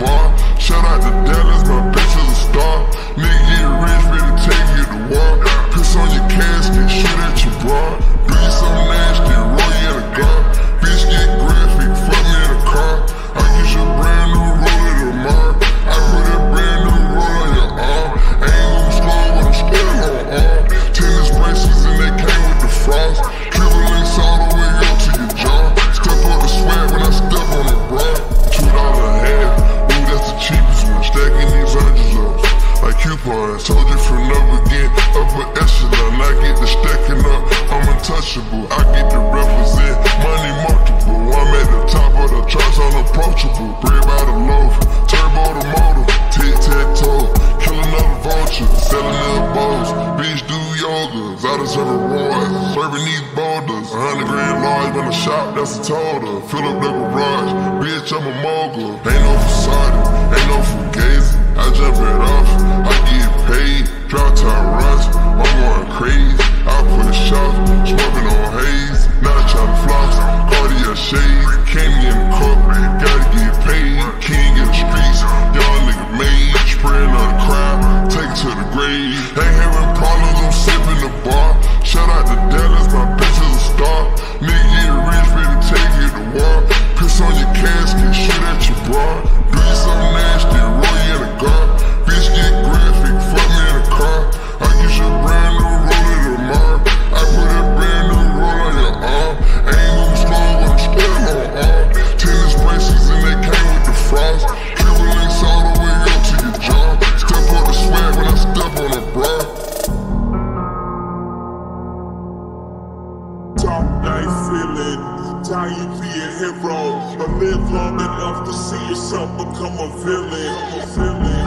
bar. Shout out to Dallas. Yogas, I deserve rewards. Serving these boulders, a hundred grand large when I shop, that's a total. Fill up the garage, bitch, I'm a mogul. Ain't no facade, ain't no fugazi. I jump it off, I get paid. Drop top rush, I'm going crazy. I put shots, smoking on haze. Not trying to floss, Cartier shades. Candy in the cup, gotta get paid. King in the streets, young nigga made. Spraying on the crowd, take it to the grave. Ain't having problems, I'm sipping the bar. Shout out to Dallas, be a hero, but live long enough to see yourself become a villain. A villain.